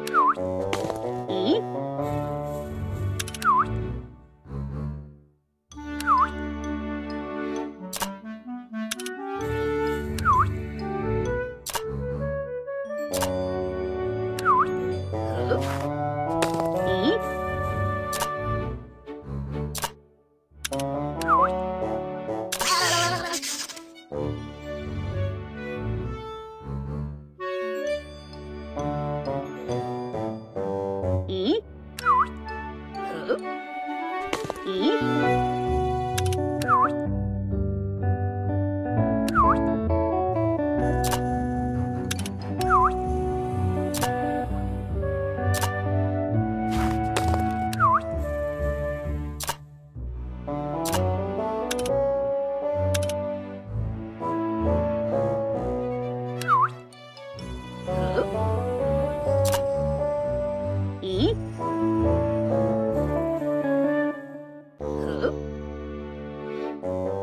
咦？咦？E Oh.